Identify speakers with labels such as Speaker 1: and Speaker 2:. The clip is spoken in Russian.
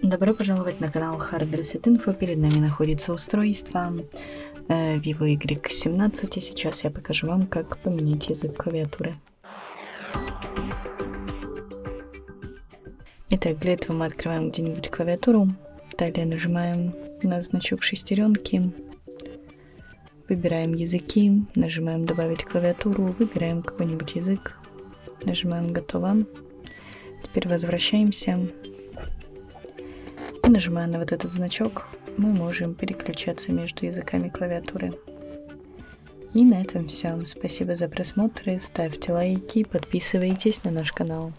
Speaker 1: Добро пожаловать на канал Hard Reset Info. Перед нами находится устройство э, Vivo Y17. И сейчас я покажу вам, как поменять язык клавиатуры. Итак, для этого мы открываем где-нибудь клавиатуру. Далее нажимаем на значок шестеренки. Выбираем языки, нажимаем добавить клавиатуру, выбираем какой-нибудь язык, нажимаем готово. Теперь возвращаемся нажимая на вот этот значок, мы можем переключаться между языками клавиатуры. И на этом все. Спасибо за просмотр, ставьте лайки, подписывайтесь на наш канал.